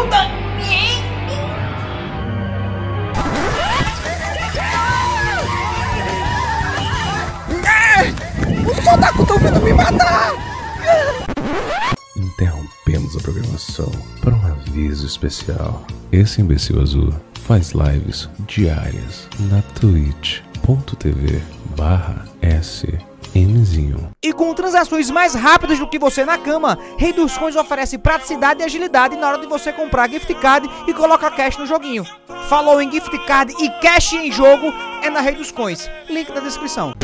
ajuda! Os otaku estão vindo me matar! Interrompemos a programação para um aviso especial. Esse imbecil azul faz lives diárias na twitch.tv barra smzinho. E com transações mais rápidas do que você na cama, Rei dos Coins oferece praticidade e agilidade na hora de você comprar gift card e colocar cash no joguinho. Falou em gift card e cash em jogo é na Rei dos Coins. Link na descrição.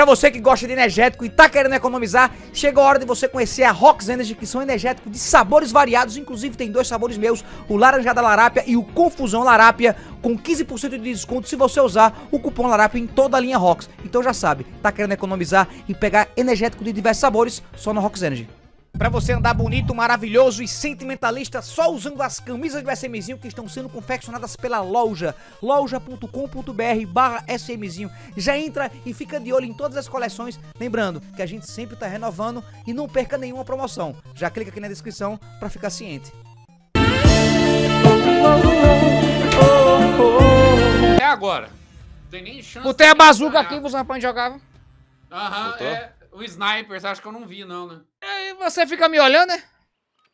Pra você que gosta de energético e tá querendo economizar, chegou a hora de você conhecer a Rox Energy, que são energéticos de sabores variados, inclusive tem dois sabores meus, o Laranjada Larápia e o Confusão Larápia, com 15% de desconto se você usar o cupom Larápia em toda a linha Rox. Então já sabe, tá querendo economizar e pegar energético de diversos sabores, só na Rox Energy. Pra você andar bonito, maravilhoso e sentimentalista só usando as camisas do SMzinho que estão sendo confeccionadas pela loja loja.com.br barra SMzinho. Já entra e fica de olho em todas as coleções. Lembrando que a gente sempre tá renovando e não perca nenhuma promoção. Já clica aqui na descrição pra ficar ciente. É agora. Não tem nem chance. Botei a bazuca aqui, o Zampan jogava. Aham, Botou? é. O sniper, acha que eu não vi, não, né? E você fica me olhando, né?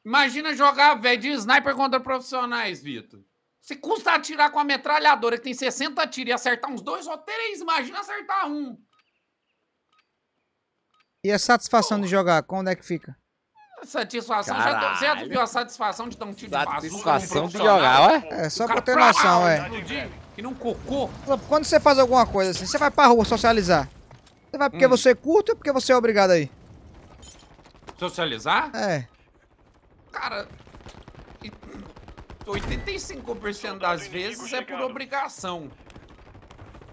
Imagina jogar, velho, de sniper contra profissionais, Vitor. Se custa atirar com a metralhadora que tem 60 tiros e acertar uns dois ou três, imagina acertar um. E a satisfação de jogar, quando é que fica? Satisfação. Já, Caralho. você já viu a satisfação de dar um tiro de bazuca Satisfação de profissional? jogar, ué? É, só pra ter noção, é. Que não cocô. Quando você faz alguma coisa assim, você vai pra rua socializar. Você vai porque Hum. você curte ou porque você é obrigado aí? Socializar? É. Cara, e- 85% das vezes é por obrigação.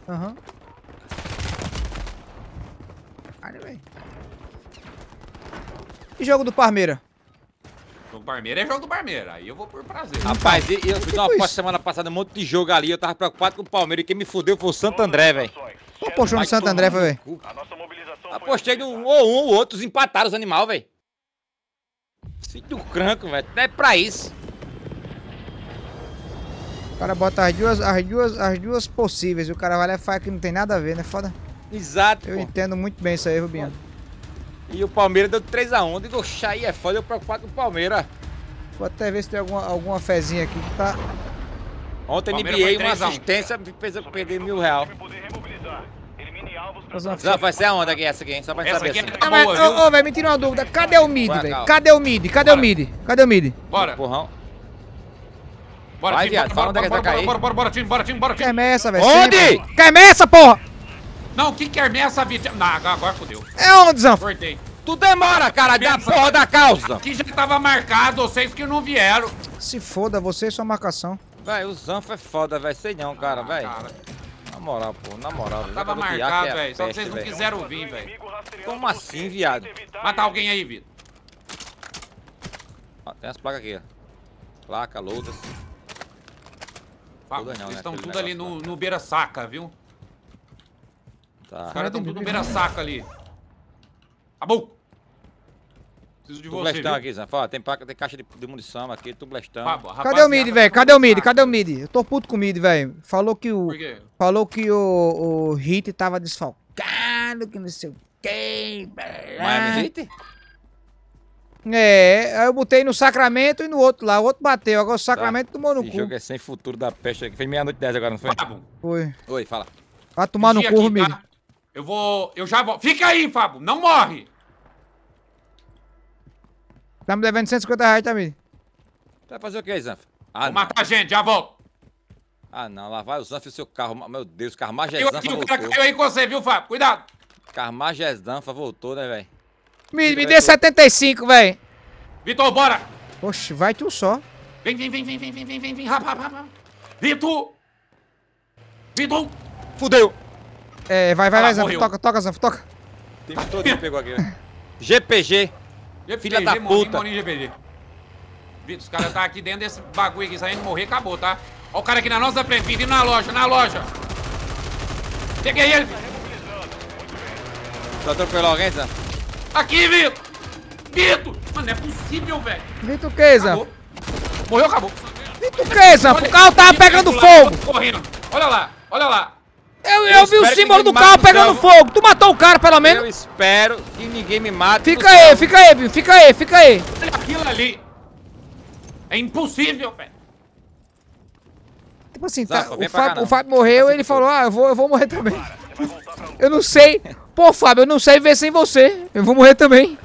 Aham. Olha, velho. E jogo do Parmeira? O Barmeira é jogo do Barmeira. Aí eu vou por prazer. Rapaz, e- eu fiz uma isso? aposta semana passada, um monte de jogo ali, eu tava preocupado com o Palmeiras e quem me fudeu foi o Santo André, velho. Pô, postou no Santo André, velho. Apostei no um ou um ou outro, os empataram os animal, velho. Filho do cranco, velho. Não é pra isso. O cara bota as duas, as duas, as duas possíveis. E o cara vai lá e faz que não tem nada a ver, né? Foda. Exato, Eu pô. entendo muito bem isso aí, Rubinho. E o Palmeiras deu 3x1. Digo, oxa, aí é foda, eu preocupado com o Palmeiras. Vou até ver se tem alguma, alguma fezinha aqui que tá. Ontem Palmeiras NBA, uma 3 a 1. assistência, me fez eu perder mil real. Já vai ser aonde aqui essa aqui, hein? Só pra Essa saber aqui é assim. Tá Ah, mas, boa, ô, velho, me tira uma dúvida. Cadê o mid, velho? Cadê o mid? Cadê o mid? Cadê o mid? Bora. Porrão. Bora, Vai, viado, bora, fala onde é bora, que vai bora, cair. bora, bora, bora, time, bora, time, bora, time. Quermessa, velho. Onde? sempre. Quermessa, porra! Não, que quermessa, Vitor? Não, agora fodeu. É onde, Zanfo? Cortei. Tu demora, cara, da porra da causa. Aqui já tava marcado, vocês que não vieram. Se foda, você e sua marcação. Véi, o Zanfo é foda, velho. Sei não, cara, Ah, velho. Moral, pô, na moral. velho. Tava marcado, é velho. Só que vocês não velho. quiseram vir, velho. Como assim, viado? Mata alguém aí, Vitor. Ó, tem as placas aqui, ó. Placa, Toda não, Eles né, estão tudo ali no, no beira-saca, viu? Tá. Os caras estão tudo no beira-saca ali. Acabou. Preciso de você, aqui, Zanfo. Ó, tem placa, tem caixa de, de munição aqui, tu blestão. Fábio, Cadê o mid, tá velho? Cadê o mid? Cadê o mid? Eu tô puto com o mid, velho. Falou que o. Por quê? Falou que o, o Hit tava desfalcado, que não sei o quê. Miami Heat? É, aí eu botei no Sacramento e no outro lá. O outro bateu, agora o Sacramento tomou no Esse cu. jogo é sem futuro da peste aqui. Fez meia-noite 10 agora, não foi? Fábio, Foi. Oi, fala. Vai tomar no cu, aqui, tá? Eu vou... Eu já vou... Fica aí, Fábio. Não morre. Tá me devendo 150 reais, tá, Mid? Vai fazer o que, Zanfo? Ah, Vou não. matar a gente, já volto. Ah, não. Lá vai o Zanfo e o seu carro. Meu Deus, Carmagé Eu Zanfa aqui, o cara voltou. caiu aí com você, viu, Fábio? Cuidado. Carmagé Zanfa voltou, né, velho? Mid, me dê 75, velho. Vitor, bora. Oxe, vai tu só. Vem, vem, vem, vem, vem, vem, vem, vem, vem. Rápido, rápido. Vitor. Vitor. Fudeu! É, vai, vai, Ah vai, morreu. Toca, toca, Zanfo, toca. Time todo pegou aqui, velho. GPG. Filha da Morinho, puta. Morinho, GPG. Vitor, os caras tá aqui dentro desse bagulho aqui, saindo morrer, acabou, tá? Ó o cara aqui na nossa frente, vindo na loja, na loja. Peguei ele. Tu atropelou alguém, Zé? Aqui, Vitor! Vitor! Mano, não é possível, velho. Vitor o que? Acabou. Morreu, acabou. Vitor o que, Zanfa? O carro tava pegando fogo. Correndo. Olha lá, olha lá. Eu, Eu eu vi o símbolo do carro pegando fogo. Tu matou o cara, pelo Eu menos? espero que ninguém me mate. Fica aí, céu. fica aí. Fica aí, fica aí. Olha aquilo ali. É impossível, velho. Tipo assim, tá, o, Fábio, o Fábio morreu Tá ele falou, ah, eu vou, eu vou morrer também. Eu não sei. Pô, Fábio, eu não sei ver sem você. Eu vou morrer também.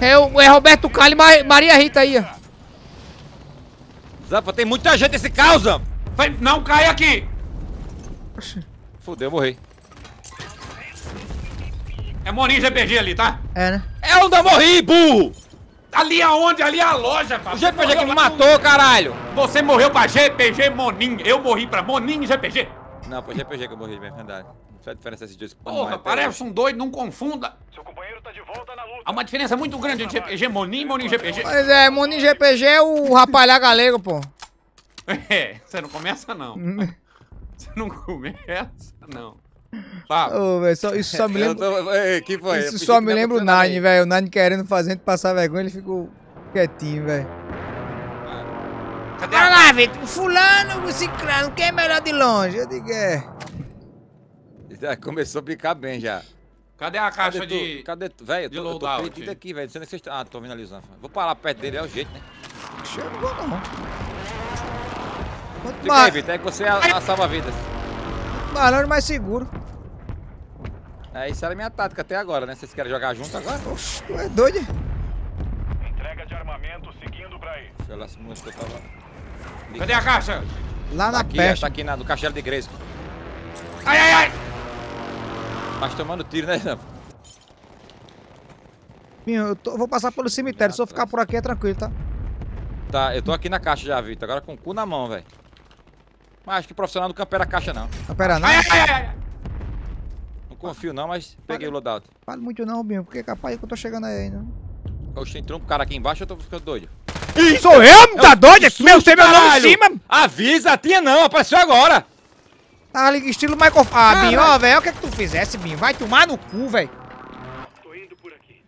É, o- é Roberto Cali e Ma- Maria Rita aí, ó. Zanfa, tem muita gente nesse carro. Vai, não cai aqui. Fudeu, eu morri. É Moninho GPG ali, tá? É, né? É onde eu morri, burro! Ali aonde? Ali é a loja, pá. O GPG que me matou, caralho! no- Você morreu pra GPG Moninho. Eu morri pra Moninho GPG. Não, foi GPG que eu morri, é verdade. Não faz diferença esses dois. Porra, parece um doido, não confunda. Seu companheiro tá de volta na luta. Há uma diferença muito grande entre GPG Moninho e Moninho GPG. Mas é, Moninho GPG é o rapalhar galego, pô. É, você não começa não. Não começa não. Ô, velho, só- isso só me lembra. tô- Ei, que foi? Isso só me lembra o Nine, velho. O Nine querendo fazer a gente passar vergonha, ele ficou quietinho, velho. Cadê Olha lá, Vitor. Fulano, o Cicrano, quem é melhor de longe? Eu digo, é. Já começou a picar bem já. Cadê a caixa Cadê de... tu? Cadê tu? Velho, eu de tô, eu tô loadout? perdido aqui, velho. Não sei nem se vocês estão. Ah, tô vendo ali o Zanfa. Vou parar perto dele, é o jeito, né? Ixi, Eu não vou, não. Quanto Fica aí, mais, Vitor. É que você é a, a salva-vidas. mais longe, mais seguro. É, isso era a minha tática até agora, né? Vocês querem jogar junto agora? Oxe, tu é doido? Entrega de armamento seguindo pra aí. Deixa eu olhar esse músico que eu tava. Cadê a caixa? Lá Tá na aqui, ó, peste. tá aqui na, do castelo de igreja. Ai, ai, ai. Mas tomando tiro, né? Minho, eu tô- vou passar pelo cemitério. Se eu ficar por aqui é tranquilo, tá? Tá, eu tô aqui na caixa já, Vitor. Agora com o cu na mão, velho. Mas acho que profissional do campo era a caixa, não. Não, pera, não. Ai, ai, ai, ai. Não confio, não, mas peguei o loadout. Fale muito não, Binho, porque capaz que eu tô chegando aí ainda. Oxe, entrou um cara aqui embaixo, eu tô ficando doido. Sou eu? Tá doido? Que Meu, tem meu nome em cima. Avisa, tinha não, apareceu agora. Tá ali, estilo Michael... Ah, Binho, ó, velho, o que é que tu fizesse, Binho? Vai tomar no cu, velho. Tô indo por aqui.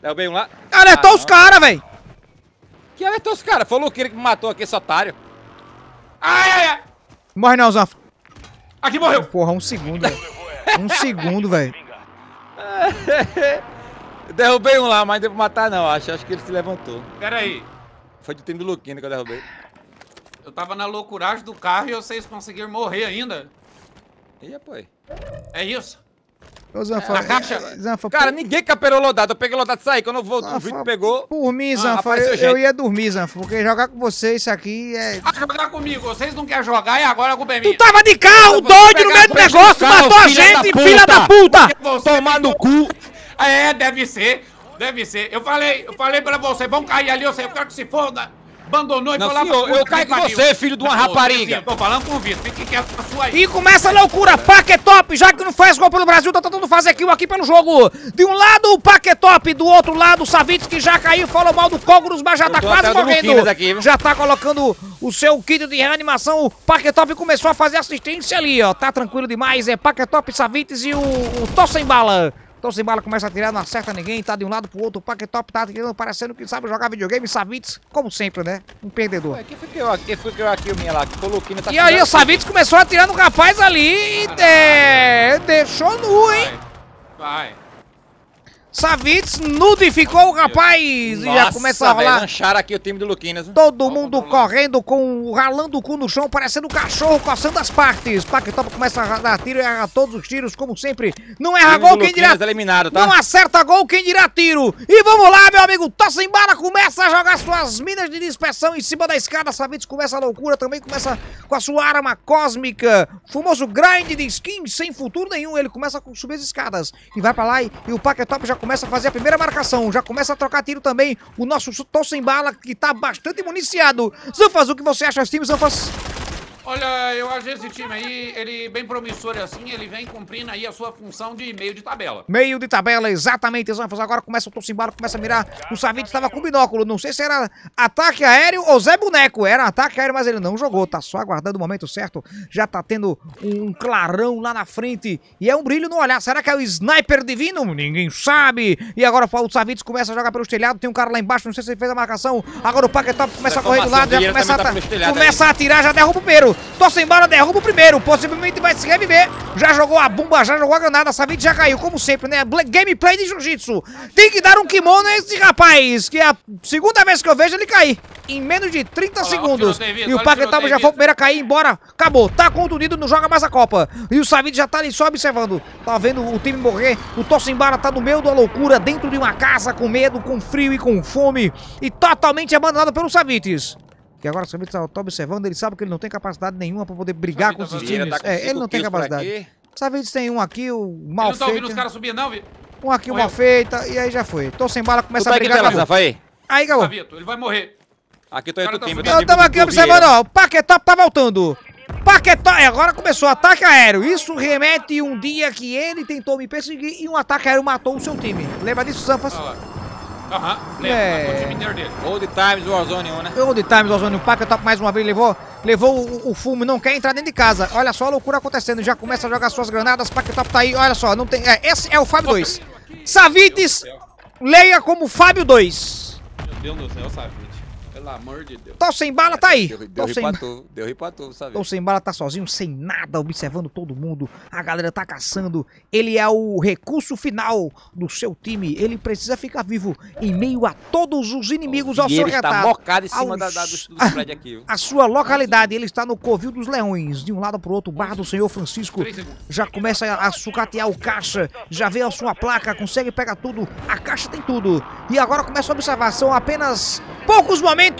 Derrubei um lá. Alertou Ah, os caras, velho. Que alertou os caras? Falou que ele que me matou aqui, esse otário. Ai, ai, ai. Morre não, Zanfa. Aqui morreu. Porra, um segundo. Um segundo, velho. Derrubei um lá, mas pra matar não, acho. Acho que ele se levantou. Pera aí. Foi do time do Luquinho que eu derrubei. Eu tava na loucuragem do carro e vocês conseguiram morrer ainda. Ih, pô. É isso? Ô, Zanfa. Na caixa? Zanfa, Cara, ninguém caperou o loadado. Eu peguei o loadado e saí. Quando eu vou, o Vitor pegou. Por mim, Ah, Zanfa, apareceu eu, eu ia dormir, Zanfa, porque jogar com você isso aqui é... Ah, jogar comigo. Vocês não querem jogar e agora a culpa é Tu minha. tava de carro, doido, no meio do negócio, carro, matou a gente, da filha da puta! Você Tomar no cu. É, deve ser. Deve ser. Eu falei, eu falei pra você, vão cair ali, eu sei, eu quero que se foda. Abandonou e Não, foi lá senhor, pra eu caio com você, filho de uma Ô, rapariga. Tô falando com o Vitor, fique quieto com a sua aí. E começa a loucura, Paquetop, já que não faz gol pelo Brasil, tá tentando fazer kill aqui pelo jogo. De um lado o Paquetop, do outro lado o Savitz, que já caiu, falou mal do Cogros, mas já tá quase morrendo. Aqui, já tá colocando o seu kit de reanimação, o Paquetop começou a fazer assistência ali, ó. Tá tranquilo demais, é Paquetop, Savitz e o, o Tossen Bala. Tossen Bala começa a tirar, não acerta ninguém, tá de um lado pro outro, o Paquetop tá tirando, parecendo que sabe jogar videogame, Savitz, como sempre, né? Um perdedor. Ué, quem foi que eu aqui? Foi que eu aqui, o minha lá? Que o Luquinho, tá E aí o Savitz começou atirando o rapaz ali e é, deixou nu, hein? Vai. Savitz nudificou o rapaz e já Nossa, começa a rolar. lancharam aqui o time do Luquinas. viu? Todo mundo correndo, com ralando o cu no chão, parecendo um cachorro coçando as partes. Paquetop começa a dar tiro e erra todos os tiros, como sempre. Não erra gol, quem dirá. Eliminado, tá? Não acerta gol, quem dirá tiro. E vamos lá, meu amigo. Tossa embala, começa a jogar suas minas de dispersão em cima da escada. Savitz começa a loucura, também começa com a sua arma cósmica. Famoso grind de skin sem futuro nenhum. Ele começa a subir as escadas e vai pra lá. E, e o Paquetop já começa a fazer a primeira marcação. Já começa a trocar tiro também. O nosso Tossa embala, que tá bastante municiado. Zanfas, o que você acha, time, Zanfas? Olha, eu acho esse time aí, ele bem promissor assim, ele vem cumprindo aí a sua função de meio de tabela. Meio de tabela, exatamente, Zanfos. Agora começa o Tossimbara, começa a mirar. O Savit estava com binóculo. Não sei se era ataque aéreo ou Zé Boneco. Era ataque aéreo, mas ele não jogou. Tá só aguardando o momento certo. Já tá tendo um clarão lá na frente. E é um brilho no olhar. Será que é o sniper divino? Ninguém sabe. E agora o Savit começa a jogar pelo telhado. Tem um cara lá embaixo. Não sei se ele fez a marcação. Agora o Paquetop começa a correr do lado. Já começa a, começa a atirar. Já derruba o primeiro. Tossimbara derruba o primeiro. Possivelmente vai se reviver. Já jogou a bomba, já jogou a granada. Savit já caiu, como sempre, né? Gameplay de jiu-jitsu. Tem que dar um kimono a esse rapaz, que é a segunda vez que eu vejo ele cair. Em menos de 30 Olha, segundos. olha o David, e o Paquetaba já foi o primeiro a cair, embora. Acabou. Tá contundido, não joga mais a Copa. E o Savit já tá ali só observando. Tá vendo o time morrer. O Tossimbara tá no meio da loucura, dentro de uma casa, com medo, com frio e com fome. E totalmente abandonado pelos Savites. Que agora o Savit tá tá observando, ele sabe que ele não tem capacidade nenhuma pra poder brigar com esses tá times. tá é, ele não tem capacidade. Savites tem um aqui, o Ele mal não tá ouvindo os caras subir não, Vitor? Um aqui, uma Morreu. feita, e aí já foi. Tô sem bala, começa a tá aqui brigar. dela, acabou. Aí? Aí, acabou. Vitor, ele vai morrer. Aqui tô eu do tá. Eu tava aqui observando, ó. O Paquetop tá voltando. Paquetop, é, agora começou o ataque aéreo. Isso remete um dia que ele tentou me perseguir e um ataque aéreo matou o seu time. Lembra disso, Sanfas? Olha Aham, lembra, É. matou o time inteiro dele. Old Times Warzone 1, né? Old Times, Ozônio. O Paquetop mais uma vez levou, levou o, o fumo, não quer entrar dentro de casa. Olha só a loucura acontecendo. Já começa a jogar suas granadas. Paquetop tá aí, olha só. Não tem, é, esse é o Fábio 2. Savites, leia como Fábio 2. Meu Deus do céu, Savit. Pelo amor de Deus. Tô sem bala, tá aí. Deu, deu Tô sem pra tu, deu ri pra tu, sabe? Tô sem bala, tá sozinho, sem nada, observando todo mundo. A galera tá caçando. Ele é o recurso final do seu time. Ele precisa ficar vivo em meio a todos os inimigos ao seu ele está retardo. mocado em cima Aos- da, da, dos, dos prédios aqui, viu? A sua localidade, ele está no Covil dos Leões, de um lado pro outro, bar do Senhor Francisco. Já começa a, a sucatear o caixa, já vê a sua placa, consegue pegar tudo. A caixa tem tudo. E agora começa a observar, são apenas poucos momentos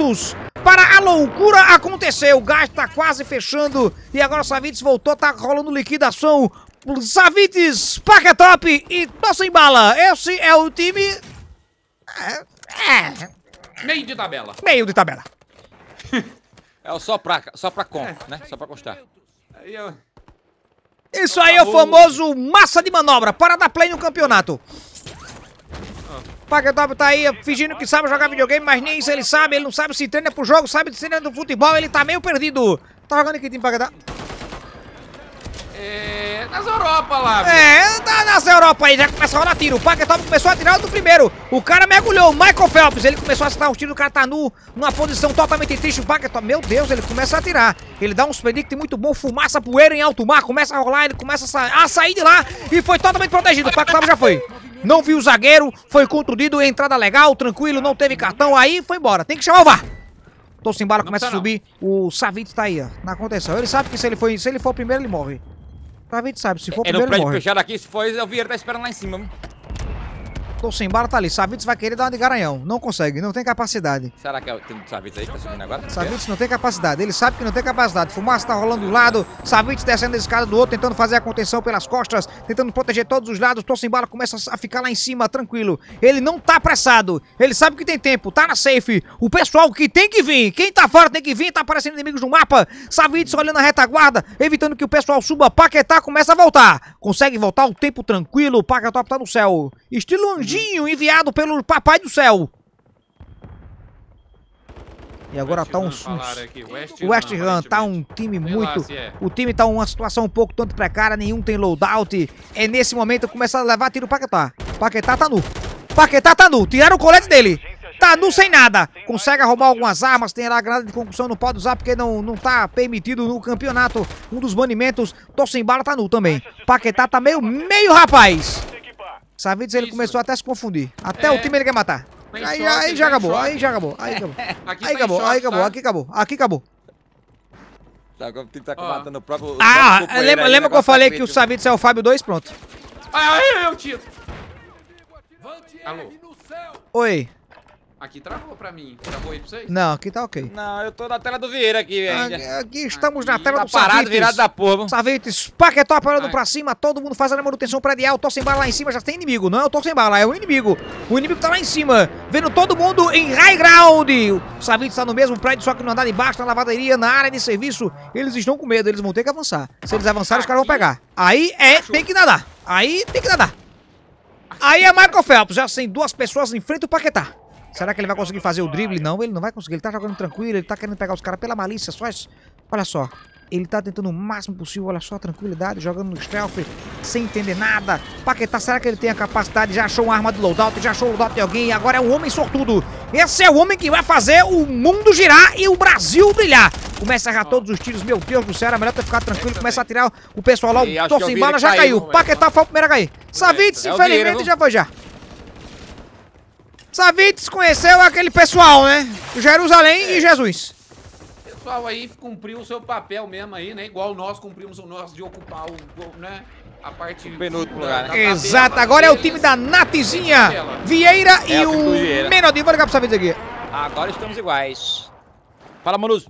para a loucura acontecer. O gás tá quase fechando e agora o Savites voltou, tá rolando liquidação. Savites, Paquetop e Tô Sem Bala. Esse é o time... É, é, Meio de tabela. meio de tabela. É o só pra, só pra com, né? Só pra constar. Aí eu... Isso aí é o famoso massa de manobra para dar play no campeonato. Paquetop tá aí fingindo que sabe jogar videogame, mas nem isso ele sabe. Ele não sabe se treina pro jogo, sabe se treina do futebol, ele tá meio perdido. Tá jogando que time, Paquetop? É... Nas Europa lá. É, tá nessa Europa aí, já começa a rolar tiro. O Paquetop começou a tirar do primeiro. O cara mergulhou, o Michael Phelps. Ele começou a acertar os tiros, o cara tá nu, numa posição totalmente triste. O Paquetop, meu Deus, ele começa a atirar. Ele dá uns predict muito bom, fumaça, poeira em alto mar, começa a rolar, ele começa a, sa a sair de lá e foi totalmente protegido. O Paquetop já foi. Não viu o zagueiro, foi contundido, entrada legal, tranquilo, não teve cartão, aí foi embora. Tem que chamar o VAR. Tô sem bala, Não começa a subir. O Savit tá aí, ó, na contenção. Ele sabe que se ele for, se ele for o primeiro, ele morre. Savit sabe, se for o É no primeiro, ele prédio morre. fechado aqui, se for o Vieira tá esperando lá em cima, viu? Tô sem bala, tá ali. Savitz vai querer dar uma de garanhão. Não consegue, não tem capacidade. Será que é o do Savitz aí que tá subindo agora? Savitz não tem capacidade. Ele sabe que não tem capacidade. Fumaça tá rolando de um lado. Savitz descendo a escada do outro, tentando fazer a contenção pelas costas, tentando proteger todos os lados. Tô sem bala, começa a ficar lá em cima, tranquilo. Ele não tá apressado. Ele sabe que tem tempo, tá na safe. O pessoal que tem que vir, quem tá fora tem que vir, tá aparecendo inimigos no mapa. Savitz olhando a retaguarda, evitando que o pessoal suba. Paquetá começa a voltar. Consegue voltar o tempo tranquilo. O Paquetá tá no céu. Estilo enviado pelo Papai do Céu. E agora tá um, West Ham falaram aqui, West o West Ham, tá um time lá muito. se é. O time tá uma situação um pouco tanto precária, nenhum tem loadout. É nesse momento começar a levar tiro o Paquetá. Paquetá tá nu. Paquetá tá nu. Tiraram o colete dele. Tá nu sem nada. Consegue arrumar algumas armas. Tem lá a granada de concussão. Não pode usar porque não, não tá permitido no campeonato. Um dos banimentos. Tô sem bala, tá nu também. Paquetá tá meio, meio rapaz. Savitz ele Isso. começou até a se confundir. Até É. o time ele quer matar. Aí, sorte, aí já tá em acabou, choque. aí já acabou, aí acabou. Aqui Aí tá acabou, aí acabou, tá? aqui acabou, aqui acabou. Sabe como o time tá matando o próprio. o Ah, próprio lembra, aí, lembra que eu falei tá que o. Savitz é o Fábio 2? Pronto. Ai, ai, eu tiro. Alô. Oi. Aqui travou pra mim. Travou aí pra vocês? Não, aqui tá ok. Não, eu tô na tela do Vieira aqui, Aqui, velho. aqui estamos na Aqui tela Tá do parado, Savites. virado da porra. Savites, Paquetá parando Ai. pra cima, todo mundo fazendo a manutenção predial, tô sem bala lá em cima, já tem inimigo, não é o tô sem bala, é o inimigo. O inimigo tá lá em cima, vendo todo mundo em high ground. O Savites tá no mesmo prédio, só que no andar de baixo, na lavaderia, na área de serviço. Eles estão com medo, eles vão ter que avançar. Se eles avançarem, os caras vão pegar. Aí é, tem que nadar. Aí tem que nadar. Aí é Michael Phelps, já sem duas pessoas em frente ao Paquetá. Será que ele vai conseguir fazer o drible? Não, ele não vai conseguir. Ele tá jogando tranquilo, ele tá querendo pegar os caras pela malícia. Só es- Olha só. Ele tá tentando o máximo possível, olha só, tranquilidade, jogando no stealth, sem entender nada. Paquetá, será que ele tem a capacidade? Já achou uma arma de loadout, já achou o loadout de alguém agora é o homem sortudo. Esse é o homem que vai fazer o mundo girar e o Brasil brilhar. Começa a errar todos os tiros, meu Deus do céu, era melhor ter ficado tranquilo, começa a tirar o pessoal lá, o acho tô que o sem Vieira bala, que já caiu. Paquetá foi o primeiro a cair. Savites, É infelizmente, já foi já. Savites conheceu aquele pessoal, né? Jerusalém É. e Jesus. O pessoal aí cumpriu o seu papel mesmo aí, né? Igual nós cumprimos o nosso de ocupar o, o- né? A parte... penúltimo lugar, né? tabela Exato, agora é o deles. time da Natizinha, Vieira É, e o o. Menodinho. Vou ligar pro Savites aqui. Agora estamos iguais. Fala, Manuso.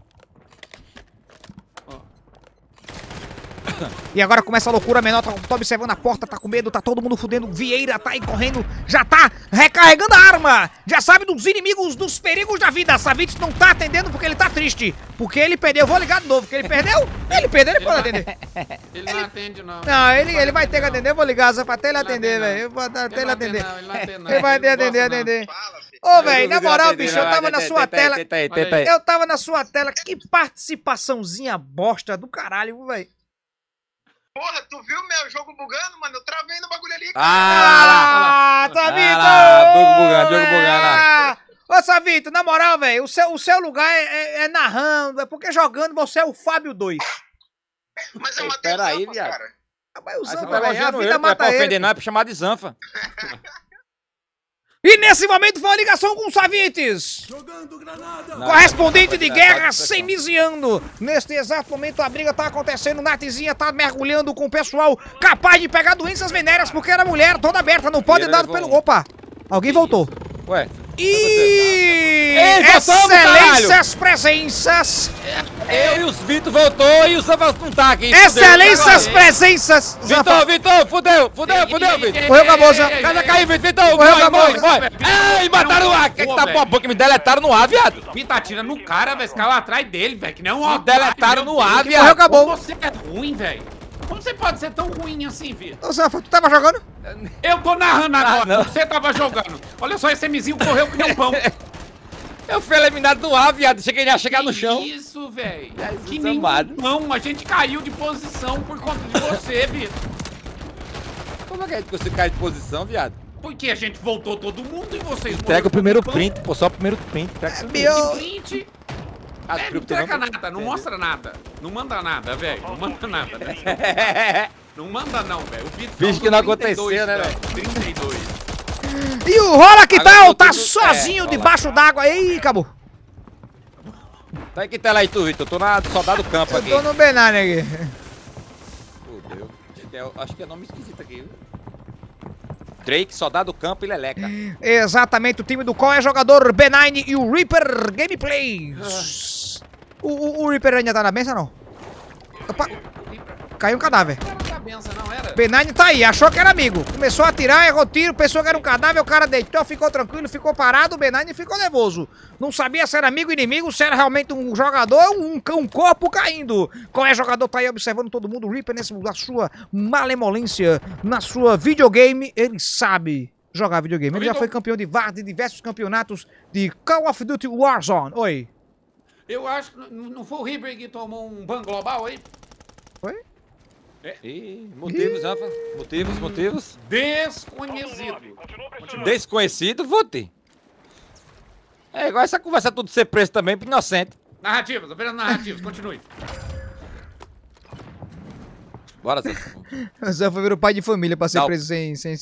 E agora começa a loucura, menor tá, tá observando a porta, tá com medo, tá todo mundo fudendo. Vieira tá aí correndo, já tá recarregando a arma. Já sabe dos inimigos, dos perigos da vida. Savites não tá atendendo porque ele tá triste. Porque ele perdeu. Vou ligar de novo, porque ele perdeu. Ele perdeu, ele pode atender. Ele não atende, não. Não, ele, ele vai ter que atender. Eu vou ligar só pra até ele Ele atender, atende, velho. Eu vou até Ele ele atender. não, ele não atende, não. Ele vai Ele não atender, atender. Ô, velho, na moral, bicho, eu tava na sua tela. Eu tava na sua tela. Que participaçãozinha bosta do caralho, velho. Porra, tu viu meu jogo bugando, mano? Eu travei no bagulho ali. Ah, Savito! Ah, lá, jogo bugado, jogo bugado lá. Ô, Savito, na moral, velho, o seu, o seu lugar é, é- é narrando, é porque jogando você é o Fábio 2. Mas eu Ei, matei pera os aí, cara. Ah, mas o Zanfa, tá velho, a vida ele, não é pra mata ofender não, é pra chamar de Zanfa. E nesse momento foi a ligação com o Savites. Não, Correspondente de não, guerra não, semiziano. Neste exato momento a briga tá acontecendo. Natizinha tá mergulhando com o pessoal capaz de pegar doenças venéreas porque era mulher toda aberta. Não pode dar pelo. um. Opa! Alguém voltou. Ué, E voltamos, excelências presenças, eu e os Vitor voltou e o Zanfa não tá aqui. excelências presenças. Vitor, Vitor, fudeu, fudeu, fudeu, Vitor. Correu com a bolsa. Casa caiu, Vitor, Vitor, Correu com a bolsa. Ei, mataram o ar. Que que tá velho. pô, boca, me deletaram no ar, viado. Tá atirando no cara, velho. Esse cara atrás dele, velho. Que nem um Me deletaram no ar, viado. Correu com a bolsa. você é ruim, velho. Como você pode ser tão ruim assim, Vitor? Ô, Zanfa, tu tava jogando? Eu tô narrando agora. Ah, você tava jogando. Olha só, esse Mzinho correu que nem um pão. Eu fui eliminado no ar, viado. Cheguei a chegar no Que chão. Isso, velho. Que nem um amado. pão. A gente caiu de posição por conta de você, Vitor. Como é que a gente conseguiu cair de posição, viado? Porque a gente voltou todo mundo e vocês Entrega morreram o primeiro pão. print, pô, só o primeiro print. Entrega o Meu... Que print. Ah, É, não entrega não, nada, não mostra nada. Não manda nada, velho. Não manda nada. né? Não manda não, velho. O Vitor Finge que não aconteceu, né, velho? 32. E o Rola que tal eu tô tá tudo- sozinho é, debaixo d'água. Ih, acabou. Tá em que tela aí, tu, Vitor? Eu tô na soldado campo Eu aqui. tô no Benani aqui. Fudeu. Acho que é- Acho que é nome esquisito aqui, viu? Drake, soldado campo e Leleca. Exatamente, o time do qual é jogador Benign e o Reaper Gameplays. O, o, o Reaper ainda tá na benção não? Opa, caiu um cadáver. Não era da benção, não era? Benign tá aí, achou que era amigo. Começou a atirar, errou tiro, pensou que era um cadáver, o cara deitou, ficou tranquilo, ficou parado, o Benign ficou nervoso. Não sabia se era amigo ou inimigo, se era realmente um jogador ou um, um corpo caindo. Qual é jogador tá aí observando todo mundo, o Reaper nesse, na sua malemolência, na sua videogame, ele sabe jogar videogame. Ele já foi campeão de VAR de diversos campeonatos de Call of Duty Warzone. Oi. Eu acho que não- foi o Ribery que tomou um ban global aí? Ih, motivos, Rafa. Motivos, motivos. Desconhecido. Desconhecido, vou ter. É igual essa conversa tudo ser preso também pro inocente. Narrativas, apenas narrativas, continue. Bora, Zé. Zé foi ver o pai de família pra ser Não. preso sem, sem,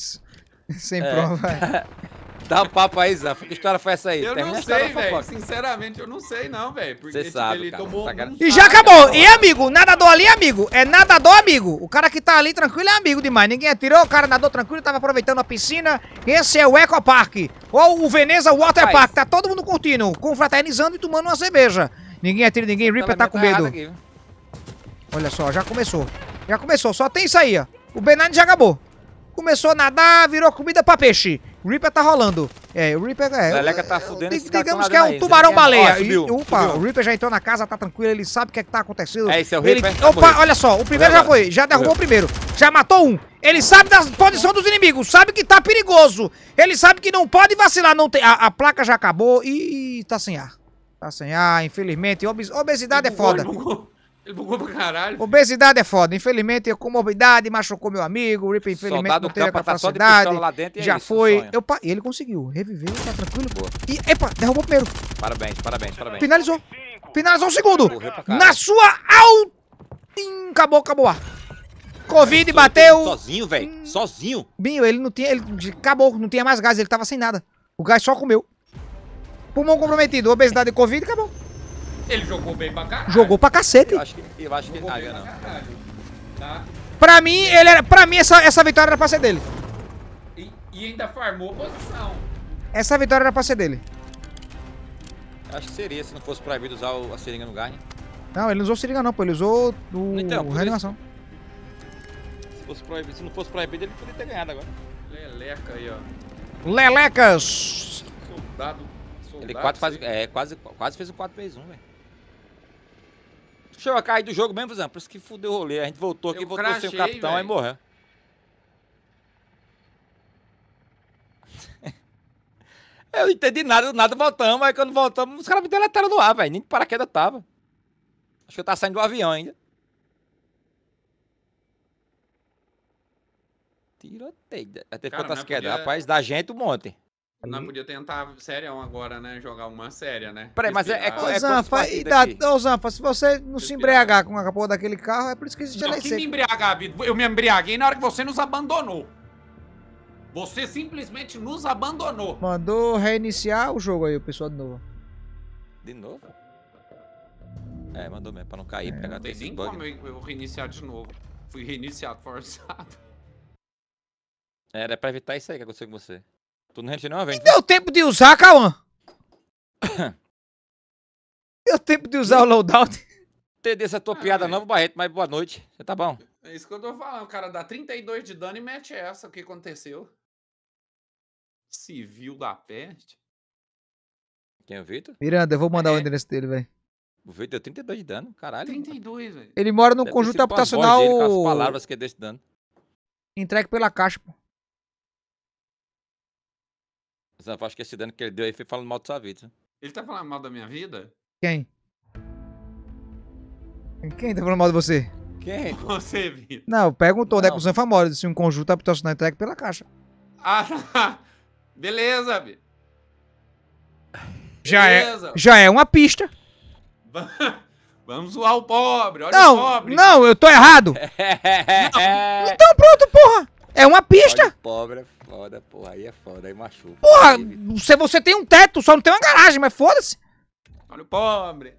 sem É. prova. Dá um papo aí, Zanfa. Que história foi essa aí? Eu Termina não sei, velho. Sinceramente, eu não sei não, velho. Porque Cê tipo, sabe, ele cara, tomou tá cara- um E já acabou. E amigo, nadador ali, amigo. É nadador, amigo. O cara que tá ali tranquilo é amigo demais. Ninguém atirou, o cara nadou tranquilo, tava aproveitando a piscina. Esse é o Eco Park. Ou o Veneza Water Rapaz. Park. Tá todo mundo curtindo, confraternizando e tomando uma cerveja. Ninguém atira ninguém, Reaper tá com medo. Aqui? Olha só, já começou. Já começou, só tem isso aí, ó. O Benani já acabou. Começou a nadar, virou comida pra peixe. O Reaper tá rolando. É, o Reaper é. Leleca tá fudendo, dig- esse Digamos que é um aí, tubarão-baleia. opa, subiu. o Reaper já entrou na casa, tá tranquilo, ele sabe o que é que tá acontecendo. É, esse é o ele, Reaper, tá Opa, olha só, o primeiro já foi, já derrubou o primeiro. Já matou um. Ele sabe da posição dos inimigos, sabe que tá perigoso. Ele sabe que não pode vacilar, não tem. A, a placa já acabou e tá sem ar. Tá sem ar, infelizmente. Obes- obesidade é Ele foda. Ele bugou, pra caralho. Obesidade é foda. Infelizmente, comorbidade machucou meu amigo. O Reaper, infelizmente, Soldado não teve a tá capacidade. pistola lá dentro é já isso, foi. sonha. Opa, e ele conseguiu. Reviveu, tá tranquilo. Boa. E, epa, derrubou o primeiro. Parabéns, parabéns, parabéns. Finalizou. Finalizou o segundo. Na sua alta. Acabou, acabou. ar. Covid bateu. Sozinho, velho. Sozinho. Binho, ele não tinha. Ele acabou, não tinha mais gás, ele tava sem nada. O gás só comeu. Pulmão comprometido, obesidade e Covid, acabou. Ele jogou bem pra caralho. Jogou pra cacete. Eu acho que. Eu acho que. Ah, bem eu pra não. Tá? Pra mim, ele era. Pra mim, essa, essa vitória era pra ser dele. E, e ainda farmou posição. Essa vitória era pra ser dele. Eu acho que seria se não fosse proibido usar o- a seringa no Garne. Não, ele não usou seringa não, pô. Ele usou o Então, reanimação. Se, fosse proibido, se não fosse proibido, ele poderia ter ganhado agora. Leleca aí, ó. Lelecas. Soldado. soldado Ele quase, faz, é, quase, quase fez um 4 vezes 1, velho. Chegou a cair do jogo mesmo, Zan. Por isso que fudeu o rolê. A gente voltou aqui, Eu voltou sem o capitão, aí velho. morreu. Eu não entendi nada, do nada voltamos. Aí quando voltamos, os caras me deletaram no ar, velho. Nem de paraquedas tava. Acho que eu tava saindo do avião ainda. Tiroteio. Até quantas quedas? podia- Rapaz, da gente um monte. Nós podia tentar serião agora, né? Jogar uma séria, né? Peraí, mas é- é quantas Zanfa, e dá, ô Zanfa, se você não se Respirar. embriagar com a porra daquele carro, é por isso que existe a Não, lei que me embriagar, Vitor. Eu me embriaguei na hora que você nos abandonou. Você simplesmente nos abandonou. Mandou reiniciar o jogo aí, o pessoal de novo. De novo? É, mandou mesmo, pra não cair, pegar Não tem nem bugs. como eu, eu reiniciar de novo. Fui reiniciado forçado. Era pra evitar isso aí que aconteceu com você. Tu não rendia nenhuma vez. Deu tempo de usar, Cauã? Deu tempo de usar o loadout? Entender essa tua Ah, piada velho. nova, Barreto, mas boa noite. Você tá bom? É isso que eu tô falando. O cara dá 32 de dano e mete essa. O que aconteceu? Civil da peste. Quem é o Vitor? Miranda, eu vou mandar o É. endereço dele, velho. O Vitor deu 32 de dano, caralho. 32, velho. Ele mora no Deve conjunto habitacional dele, com as palavras que ele deu esse dano. entregue pela caixa, pô. Eu acho que esse dano que ele deu aí foi falando mal do sua vida. né? Ele tá falando mal da minha vida? Quem? Quem tá falando mal de você? Quem? Você, Vitor. Não, perguntou, né? Não. Com o Zanfa mora. Disse um conjunto habitacional entregue pela caixa. Ah, tá. Beleza, Vitor. Já é, Beleza. já é uma pista. Vamos zoar o pobre. Olha o Não, pobre. não, eu tô errado. Então pronto, porra. É uma pista. Olha, pobre é foda, porra. Aí é foda, aí machuca. Porra, você, você tem um teto, só não tem uma garagem, mas foda-se. Olha o pobre.